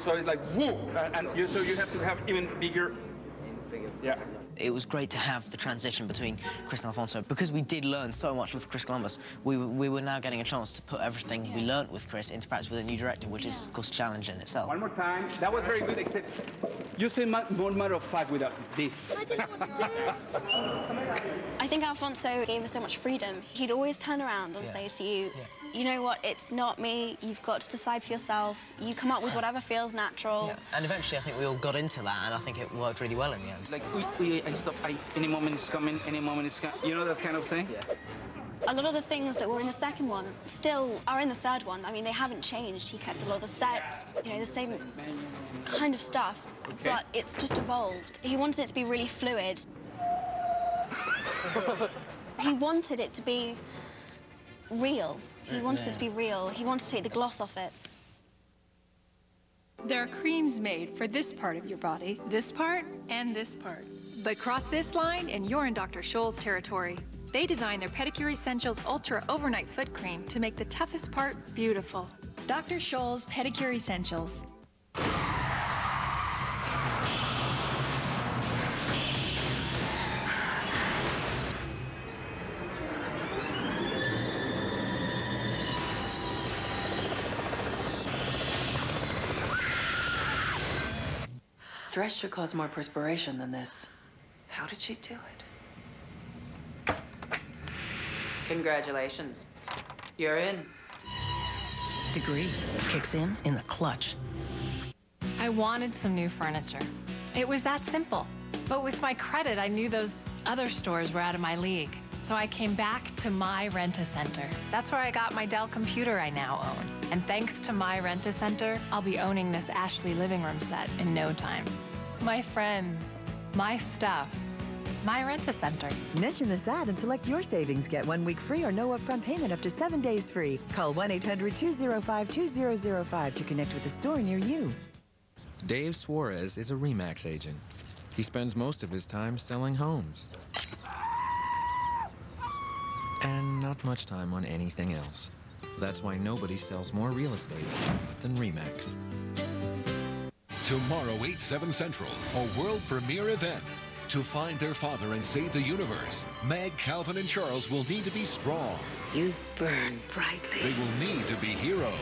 So it's like woo, and, uh, and you, so you have to have even bigger. Yeah. It was great to have the transition between Chris and Alfonso because we did learn so much with Chris Columbus. We, were- we were now getting a chance to put everything we learnt with Chris into practice with a new director, which is, of course, a challenge in itself. One more time. That was very good, except you say mu- more matter of fact without this. I didn't know what to do. I think Alfonso gave us so much freedom. He'd always turn around and Yeah. say to you, Yeah. You know what, it's not me. You've got to decide for yourself. You come up with whatever feels natural. Yeah. And eventually, I think we all got into that, and I think it worked really well in the end. Like, we, we, I stop. I, any moment is coming. Any moment is coming. You know that kind of thing. Yeah. A lot of the things that were in the second one still are in the third one. I mean, they haven't changed. He kept a lot of the sets, you know, the same kind of stuff, but it's just evolved. He wanted it to be really fluid. he wanted it to be real. He wanted it to be real. He wanted to take the gloss off it. There are creams made for this part of your body, this part, and this part. But cross this line and you're in Dr. Scholl's territory. They design their Pedicure Essentials Ultra Overnight Foot Cream to make the toughest part beautiful. Dr. Scholl's Pedicure Essentials. Stress should cause more perspiration than this. How did she do it? Congratulations. You're in. Degree kicks in in the clutch. I wanted some new furniture. It was that simple. But with my credit, I knew those other stores were out of my league. So I came back to My Rent-A-Center. That's where I got my Dell computer I now own. And thanks to My Rent-A-Center, I'll be owning this Ashley living room set in no time. My friends, my stuff, My Rent-A-Center. Mention this ad and select your savings. Get one week free or no upfront payment up to seven days free. Call 1 800 205 2005 to connect with a store near you. Dave Suarez is a REMAX agent. He spends most of his time selling homes. And not much time on anything else. That's why nobody sells more real estate than REMAX. Tomorrow, 8, 7 Central, a world premiere event. To find their father and save the universe, Meg, Calvin, and Charles will need to be strong. You burn brightly. They will need to be heroes.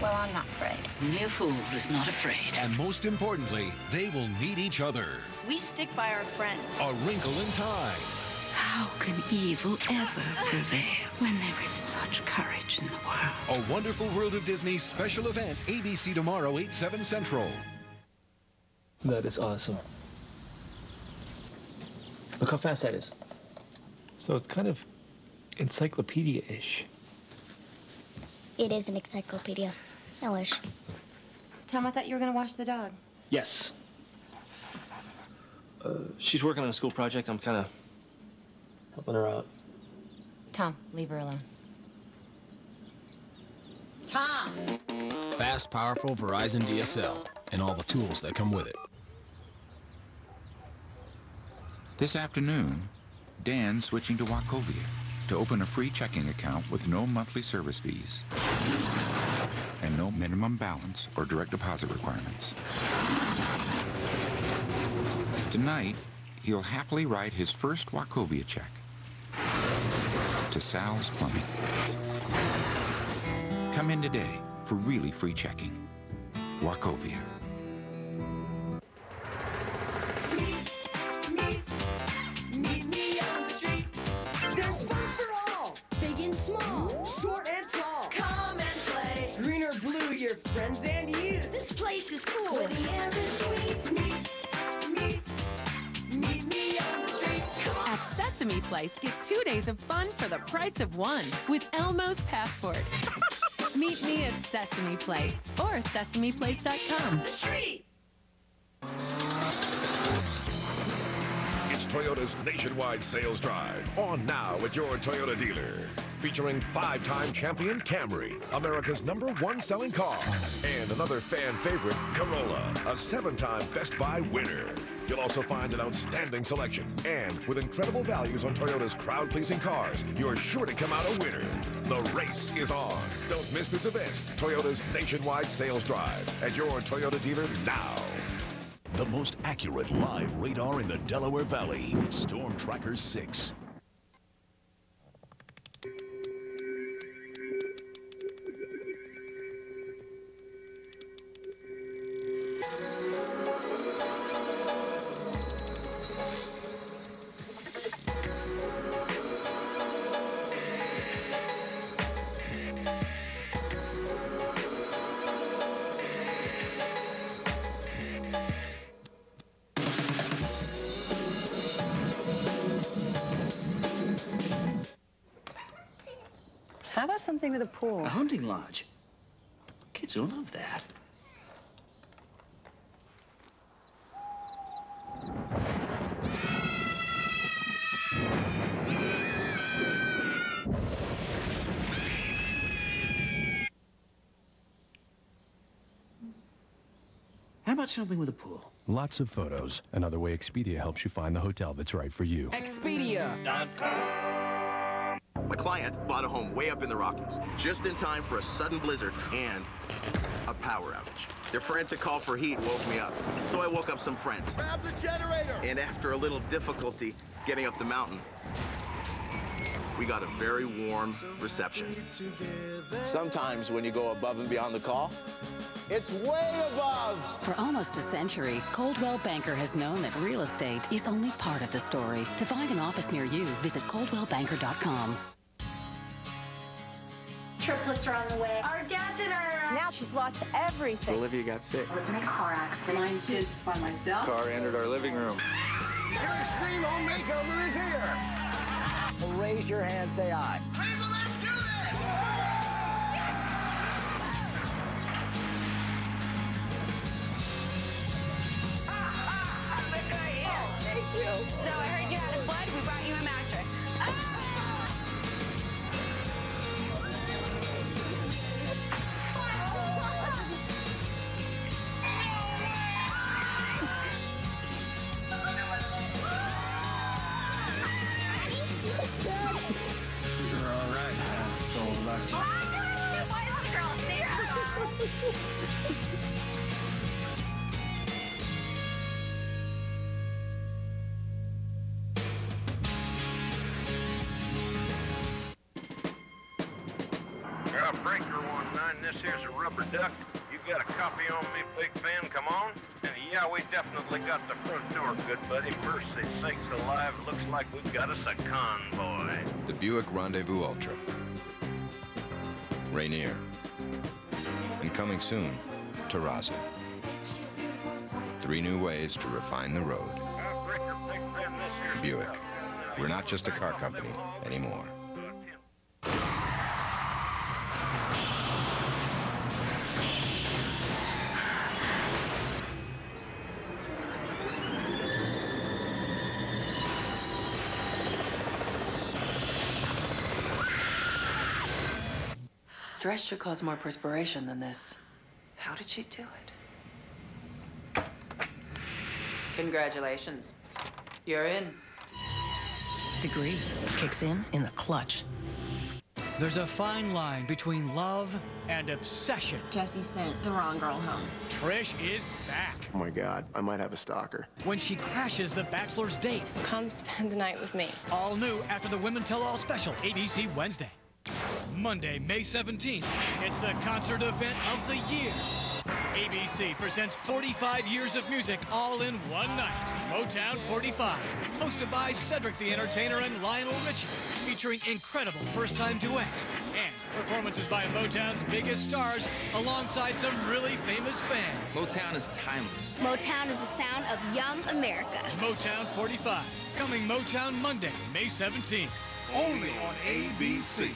Well, I'm not afraid. Mere fool is not afraid. And most importantly, they will need each other. We stick by our friends. A wrinkle in time. How can evil ever prevail when there is such courage in the world? A Wonderful World of Disney special event, ABC tomorrow, 8, 7 Central. That is awesome. Look how fast that is. So it's kind of encyclopedia-ish. It is an encyclopedia. I wish. Tom, I thought you were going to watch the dog. Yes. Uh, she's working on a school project. I'm kind of helping her out. Tom, leave her alone. Tom! Fast, powerful Verizon DSL and all the tools that come with it. This afternoon, Dan's switching to Wachovia to open a free checking account with no monthly service fees and no minimum balance or direct deposit requirements. Tonight, he'll happily write his first Wachovia check to Sal's Plumbing. Come in today for really free checking. Wachovia. Place, get two days of fun for the price of one with Elmo's Passport. Meet me at Sesame Place or sesameplace.com. The street. It's Toyota's nationwide sales drive. On now at your Toyota dealer. Featuring five-time champion Camry, America's number one selling car. And another fan favorite, Corolla, a seven-time Best Buy winner. You'll also find an outstanding selection. And with incredible values on Toyota's crowd-pleasing cars, you're sure to come out a winner. The race is on. Don't miss this event. Toyota's nationwide sales drive at your Toyota dealer now. The most accurate live radar in the Delaware Valley. Storm Tracker 6. Pool? Lodge. Kids will love that. How about something with a pool? Lots of photos. Another way Expedia helps you find the hotel that's right for you. Expedia.com. My client bought a home way up in the Rockies, just in time for a sudden blizzard and a power outage. Their frantic call for heat woke me up, so I woke up some friends. Grab the generator! And after a little difficulty getting up the mountain, we got a very warm reception. Sometimes when you go above and beyond the call, it's way above. For almost a century, Coldwell Banker has known that real estate is only part of the story. To find an office near you, visit coldwellbanker.com. Triplets are on the way. Our dad's in her. Now she's lost everything. Olivia got sick. I was in a car accident. Nine kids by myself. Car entered our living room. Your extreme home makeover is here. Raise your hand, say aye. Thank you. So I convoy. The Buick Rendezvous Ultra. Rainier. And coming soon, Terraza. Three new ways to refine the road. Buick. We're not just a car company anymore. Stress should cause more perspiration than this. How did she do it? Congratulations. You're in. Degree kicks in in the clutch. There's a fine line between love and obsession. Jesse sent the wrong girl home. Trish is back Oh my God, I might have a stalker. when she crashes the bachelor's date. Come spend the night with me. All new after the Women Tell All special, ABC Wednesday. Monday, May 17th, it's the concert event of the year. ABC presents 45 years of music all in one night. Motown 45, hosted by Cedric the Entertainer and Lionel Richie, featuring incredible first-time duets and performances by Motown's biggest stars alongside some really famous fans. Motown is timeless. Motown is the sound of young America. Motown 45, coming Motown Monday, May 17th. Only on ABC.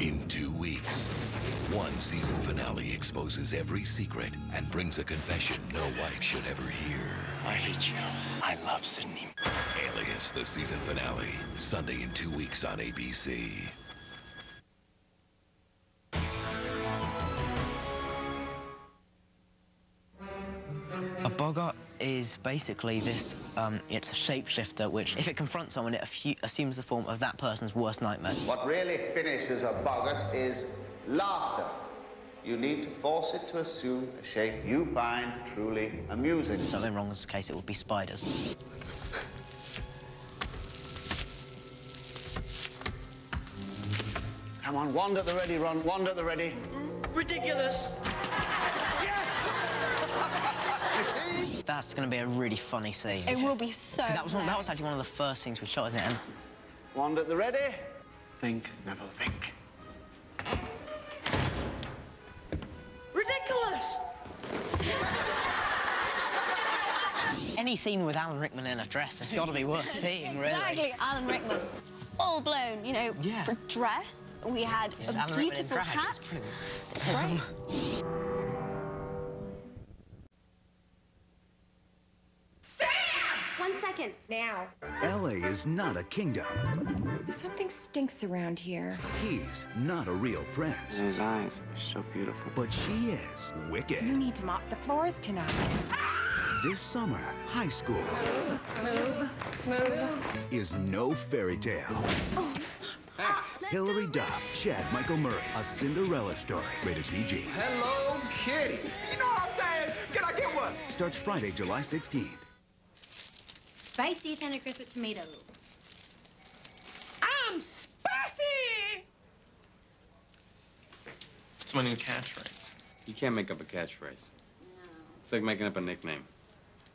In two weeks, one season finale exposes every secret and brings a confession no wife should ever hear. I hate you. I love Sydney. Alias, the season finale, Sunday in two weeks on ABC. Boggart is basically this, um, it's a shapeshifter, which if it confronts someone, it assumes the form of that person's worst nightmare. What really finishes a boggart is laughter. You need to force it to assume a shape you find truly amusing. Something wrong in this case, it would be spiders. Come on, wand at the ready, Ron. Wand at the ready. Ridiculous. That's going to be a really funny scene. It will be so 'Cause That was, one, that was actually one of the first things we shot, isn't it? And Wand at the ready. Think, Neville, think. Ridiculous! Any scene with Alan Rickman in a dress has got to be worth seeing, really. Exactly, Alan Rickman. Full blown, you know, Yeah. for dress. We had Yes, a Alan beautiful drag, hat. Second. Now. LA is not a kingdom. Something stinks around here. He's not a real prince. His eyes are so beautiful. But she is wicked. You need to mop the floors tonight. This summer, high school Move. Move. move. is no fairy tale. Thanks. Hilary Duff, Chad Michael Murray, a Cinderella story. Rated PG. Hello, kitty. You know what I'm saying? Can I get one? Starts Friday, July 16th. Spicy tender crisp with tomato. I'm spicy! It's my new catchphrase. You can't make up a catchphrase. It's like making up a nickname.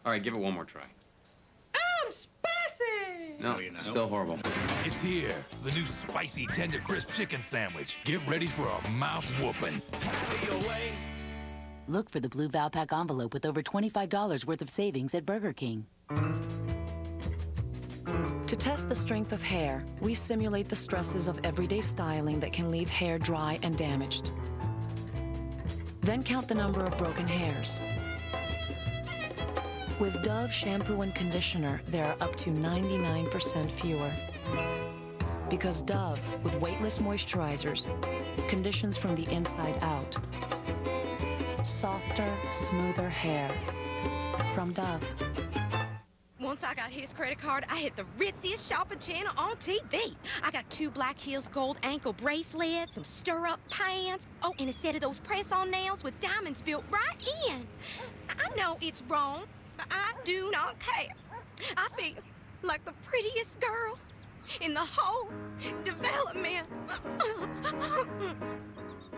All right, give it one more try. I'm spicy! No, no you're not. still horrible. It's here, the new spicy tender crisp chicken sandwich. Get ready for a mouth whooping. Look for the blue Valpak envelope with over $25 worth of savings at Burger King. Test the strength of hair, we simulate the stresses of everyday styling that can leave hair dry and damaged. Then count the number of broken hairs. With Dove shampoo and conditioner, there are up to 99% fewer. Because Dove, with weightless moisturizers, conditions from the inside out. Softer, smoother hair. From Dove. Once I got his credit card, I hit the ritziest shopping channel on TV. I got two Black Hills gold ankle bracelets, some stirrup pants, oh, and a set of those press-on nails with diamonds built right in. I know it's wrong, but I do not care. I feel like the prettiest girl in the whole development.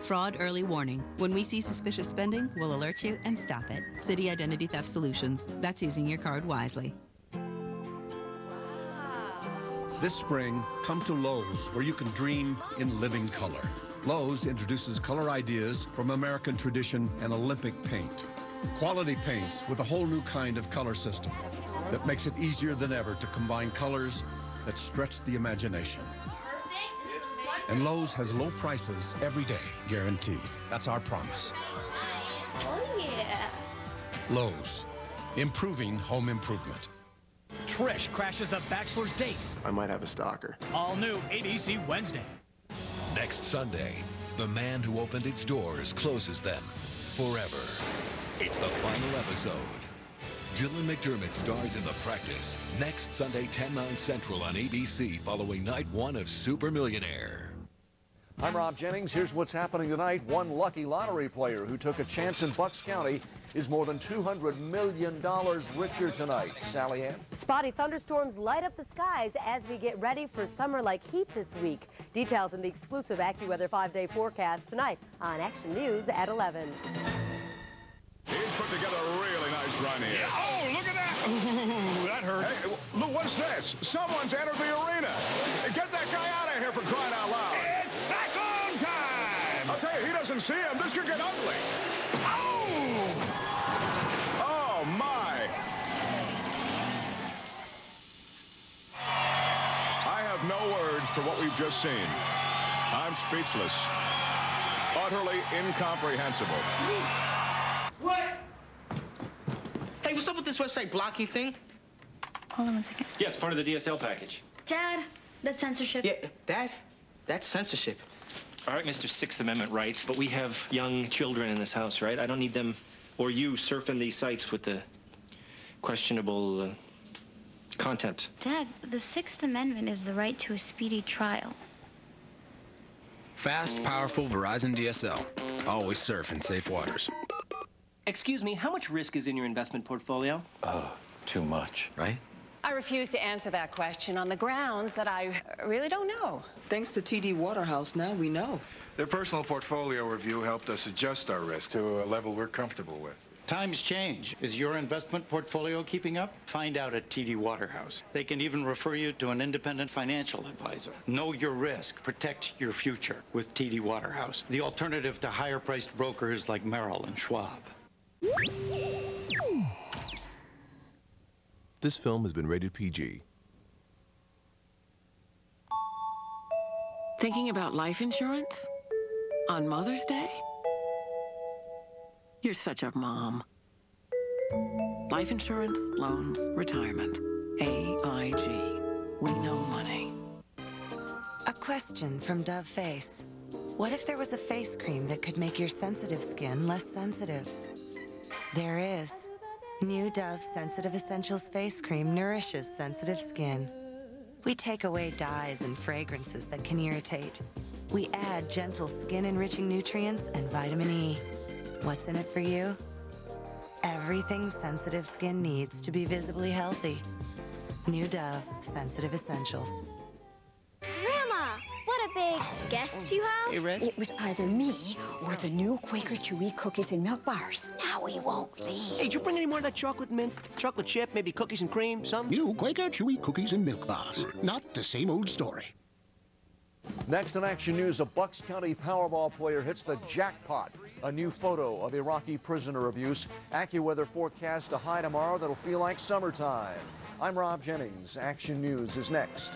Fraud early warning. When we see suspicious spending, we'll alert you and stop it. Citi Identity Theft Solutions. That's using your card wisely. This spring, come to Lowe's, where you can dream in living color. Lowe's introduces color ideas from American tradition and Olympic paint. Quality paints with a whole new kind of color system that makes it easier than ever to combine colors that stretch the imagination. And Lowe's has low prices every day, guaranteed. That's our promise. Oh, yeah. Lowe's, improving home improvement. Trish crashes the bachelor's date. I might have a stalker. All new ABC Wednesday. Next Sunday, the man who opened its doors closes them forever. It's the final episode. Dylan McDermott stars in The Practice next Sunday, 10, 9 Central on ABC following night one of Super Millionaire. I'm Rob Jennings. Here's what's happening tonight. One lucky lottery player who took a chance in Bucks County is more than $200 million richer tonight. Sally Ann? Spotty thunderstorms light up the skies as we get ready for summer-like heat this week. Details in the exclusive AccuWeather five-day forecast tonight on Action News at 11. He's put together a really nice run here. Oh, look at that. Ooh, that hurt. Hey, look, what's this? Someone's entered the arena. Get that guy out of here for crying out loud. Doesn't see him. This could get ugly. Oh! Oh, my. I have no words for what we've just seen. I'm speechless. Utterly incomprehensible. What? Hey, what's up with this website blocking thing? Hold on one second. Yeah, it's part of the DSL package. Dad, that's censorship. Yeah, Dad, that's censorship. All right, Mr. Sixth Amendment rights, but we have young children in this house, right? I don't need them or you surfing these sites with the questionable uh, content. Dad, the Sixth Amendment is the right to a speedy trial. Fast, powerful Verizon DSL. Always surf in safe waters. Excuse me, how much risk is in your investment portfolio? Oh, too much, right? I refuse to answer that question on the grounds that I really don't know. Thanks to TD Waterhouse, now we know. Their personal portfolio review helped us adjust our risk to a level we're comfortable with. Times change. Is your investment portfolio keeping up? Find out at TD Waterhouse. They can even refer you to an independent financial advisor. Know your risk. Protect your future with TD Waterhouse, the alternative to higher priced brokers like Merrill and Schwab. This film has been rated PG. Thinking about life insurance? On Mother's Day? You're such a mom. Life insurance, loans, retirement. AIG. We know money. A question from Dove Face. What if there was a face cream that could make your sensitive skin less sensitive? There is. New Dove Sensitive Essentials Face Cream nourishes sensitive skin. We take away dyes and fragrances that can irritate. We add gentle skin-enriching nutrients and vitamin E. What's in it for you? Everything sensitive skin needs to be visibly healthy. New Dove Sensitive Essentials. Grandma, what a big guest you have. Hey, Red. It was either me or the new Quaker Chewy cookies and milk bars. Now we won't leave. Hey, did you bring any more of that chocolate mint, chocolate chip, maybe cookies and cream, something? New Quaker Chewy cookies and milk bars. Not the same old story. Next in Action News, a Bucks County Powerball player hits the jackpot. A new photo of Iraqi prisoner abuse. AccuWeather forecast a high tomorrow that'll feel like summertime. I'm Rob Jennings. Action News is next.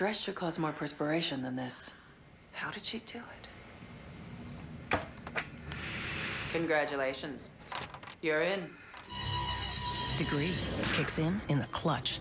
Stress should cause more perspiration than this. How did she do it? Congratulations. You're in. Degree kicks in in the clutch.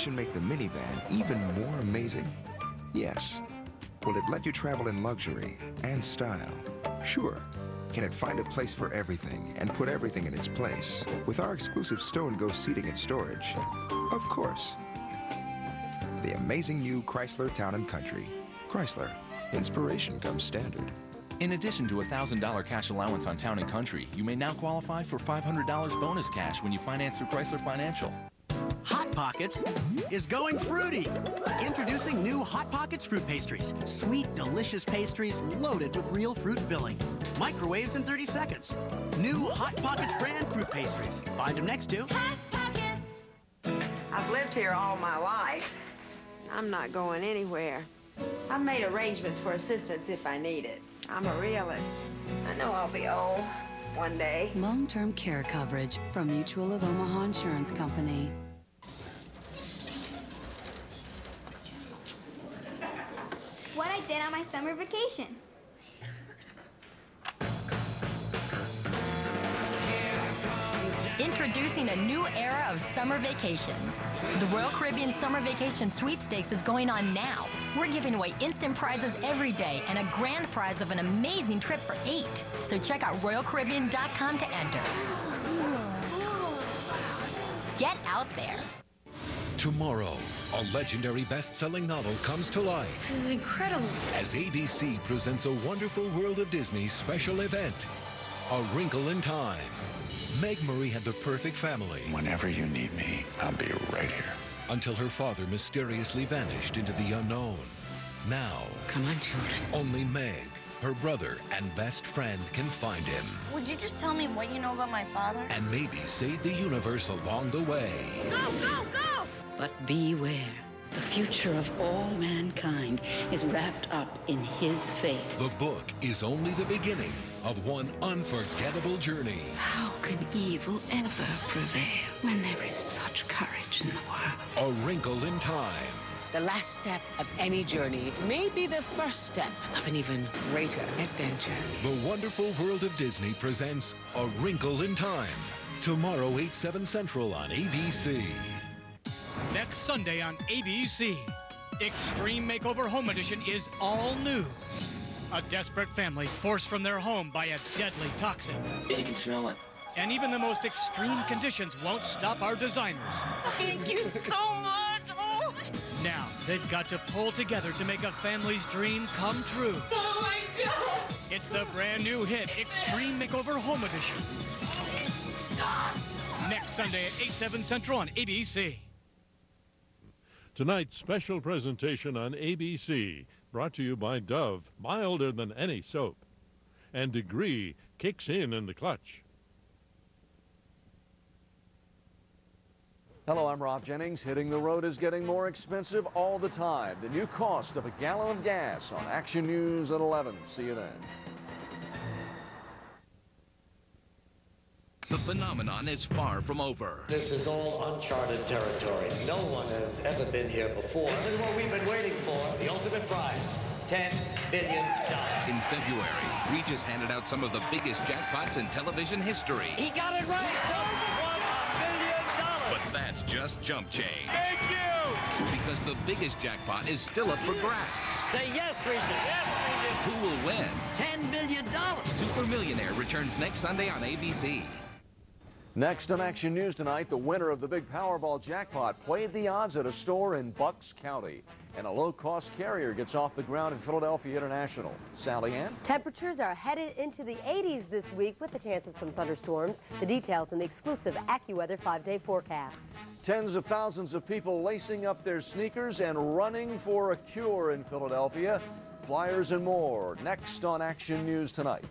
Inspiration make the minivan even more amazing? Yes. Will it let you travel in luxury and style? Sure. Can it find a place for everything and put everything in its place with our exclusive Stow 'n Go seating and storage? Of course. The amazing new Chrysler Town & Country. Chrysler. Inspiration comes standard. In addition to a $1,000 cash allowance on Town & Country, you may now qualify for $500 bonus cash when you finance through Chrysler Financial. Hot Pockets is going fruity. Introducing new Hot Pockets fruit pastries. Sweet, delicious pastries loaded with real fruit filling. Microwaves in 30 seconds. New Hot Pockets brand fruit pastries. Find them next to Hot Pockets. I've lived here all my life. I'm not going anywhere. I've made arrangements for assistance if I need it. I'm a realist. I know I'll be old one day. Long-term care coverage from Mutual of Omaha Insurance Company. What I did on my summer vacation. Introducing a new era of summer vacations. The Royal Caribbean Summer Vacation Sweepstakes is going on now. We're giving away instant prizes every day and a grand prize of an amazing trip for eight. So check out RoyalCaribbean.com to enter. Get out there. Tomorrow, a legendary best-selling novel comes to life This is incredible. as ABC presents a wonderful World of Disney special event, A Wrinkle in Time. Meg Murray had the perfect family. Whenever you need me, I'll be right here. Until her father mysteriously vanished into the unknown. Now, Come on, children. only Meg, her brother, and best friend can find him. Would you just tell me what you know about my father? And maybe save the universe along the way. Go, go, go! But beware. The future of all mankind is wrapped up in his fate. The book is only the beginning of one unforgettable journey. How can evil ever prevail when there is such courage in the world? A Wrinkle in Time. The last step of any journey may be the first step of an even greater adventure. The Wonderful World of Disney presents A Wrinkle in Time. Tomorrow, 8, 7 Central on ABC. Next Sunday on ABC, Extreme Makeover Home Edition is all new. A desperate family forced from their home by a deadly toxin. You can smell it. And even the most extreme conditions won't stop our designers. Thank you so much. Oh. Now, they've got to pull together to make a family's dream come true. Oh my God. It's the brand new hit, Extreme Makeover Home Edition. Next Sunday at 8, 7 Central on ABC. Tonight's special presentation on ABC, brought to you by Dove, milder than any soap. And Degree kicks in in the clutch. Hello, I'm Rob Jennings. Hitting the road is getting more expensive all the time. The new cost of a gallon of gas on Action News at 11. See you then. The phenomenon is far from over. This is all uncharted territory. No one has ever been here before. This is what we've been waiting for. The ultimate prize. $10 billion. In February, Regis handed out some of the biggest jackpots in television history. He got it right. $1 billion. But that's just jump change. Thank you. Because the biggest jackpot is still up for grabs. Say yes, Regis. Yes, Regis. Who will win? $10 million. Super Millionaire returns next Sunday on ABC. Next on Action News tonight, the winner of the big Powerball jackpot played the odds at a store in Bucks County. And a low-cost carrier gets off the ground at Philadelphia International. Sally Ann? Temperatures are headed into the 80s this week with the chance of some thunderstorms. The details in the exclusive AccuWeather five-day forecast. Tens of thousands of people lacing up their sneakers and running for a cure in Philadelphia. Flyers and more next on Action News tonight.